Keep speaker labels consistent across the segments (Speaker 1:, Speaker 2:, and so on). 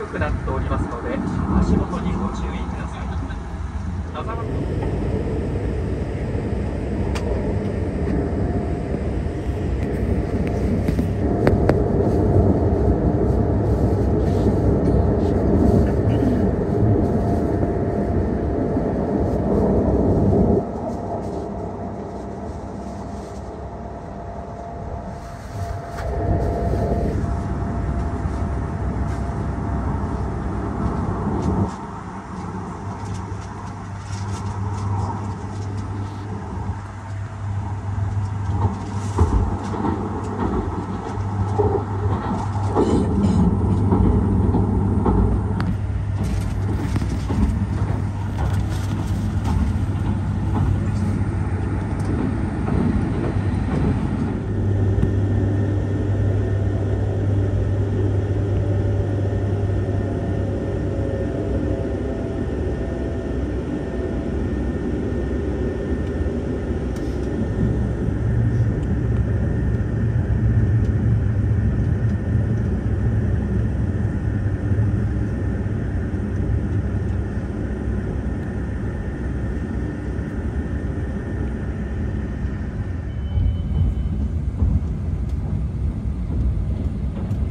Speaker 1: 低くなっております。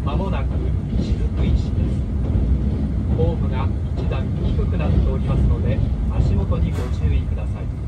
Speaker 1: まもなく雫石です。ホームが一段低くなっておりますので足元にご注意ください。